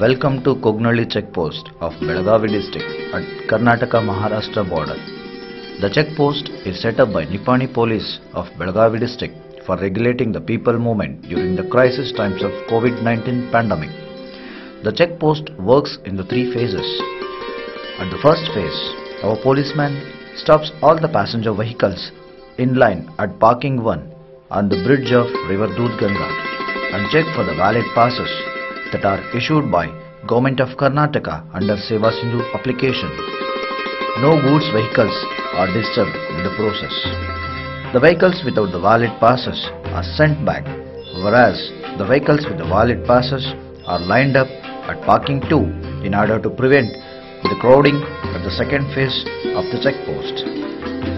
Welcome to Kognoli checkpost of Belagavi district at Karnataka Maharashtra border. The checkpost is set up by Nipani police of Belagavi district for regulating the people movement during the crisis times of COVID-19 pandemic. The checkpost works in the three phases. At the first phase, our policeman stops all the passenger vehicles in line at parking 1 on the bridge of River Dudganga and check for the valid passes that are issued by Government of Karnataka under Seva Sindhu application. No goods vehicles are disturbed in the process. The vehicles without the valid passes are sent back, whereas the vehicles with the valid passes are lined up at parking 2 in order to prevent the crowding at the second phase of the checkpost.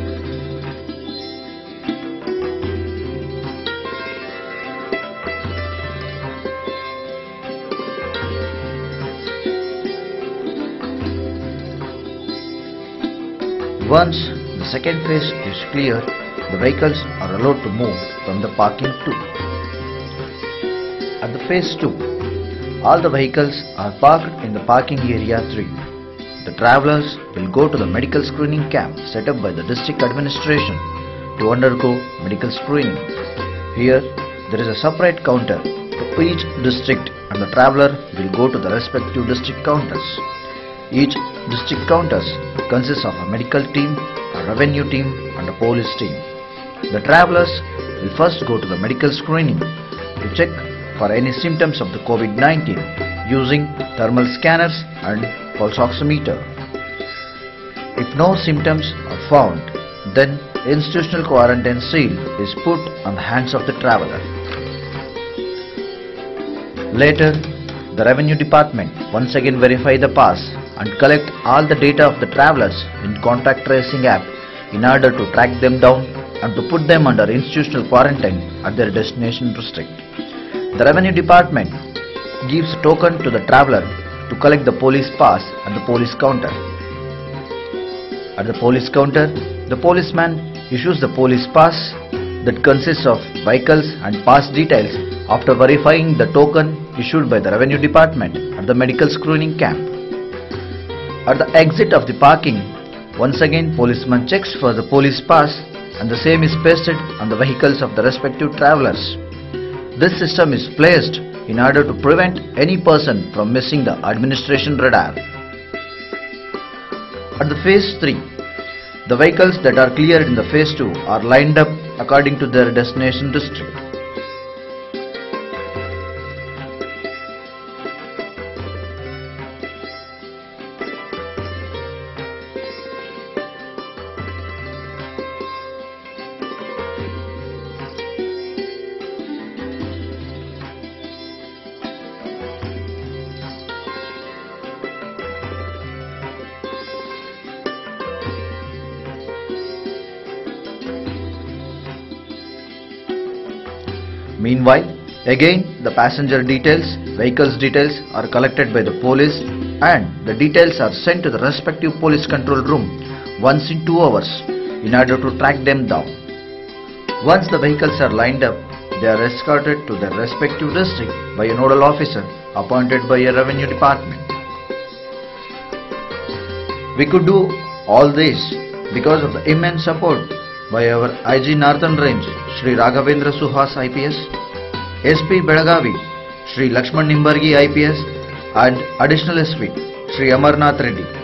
Once the second phase is clear, the vehicles are allowed to move from the parking 2. At the phase 2, all the vehicles are parked in the parking area 3. The travelers will go to the medical screening camp set up by the district administration to undergo medical screening. Here, there is a separate counter to each district and the traveler will go to the respective district counters. Each district counters consists of a medical team, a revenue team and a police team. The travelers will first go to the medical screening to check for any symptoms of the COVID-19 using thermal scanners and pulse oximeter. If no symptoms are found, then institutional quarantine seal is put on the hands of the traveler. Later, the revenue department once again verify the pass and collect all the data of the travelers in contact tracing app in order to track them down and to put them under institutional quarantine at their destination district. The revenue department gives a token to the traveler to collect the police pass at the police counter. At the police counter, the policeman issues the police pass that consists of vehicles and pass details after verifying the token issued by the revenue department at the medical screening camp. At the exit of the parking, once again policeman checks for the police pass and the same is pasted on the vehicles of the respective travelers. This system is placed in order to prevent any person from missing the administration radar. At the phase 3, the vehicles that are cleared in the phase 2 are lined up according to their destination district. Meanwhile, again the passenger details, vehicles details are collected by the police and the details are sent to the respective police control room once in 2 hours in order to track them down. Once the vehicles are lined up, they are escorted to their respective district by a nodal officer appointed by a revenue department. We could do all this because of the immense support by our IG Northern Range, Sri Raghavendra Suhas IPS, SP Belagavi, Sri Lakshman Nimbargi IPS and Additional SP, Sri Amarnath Reddy.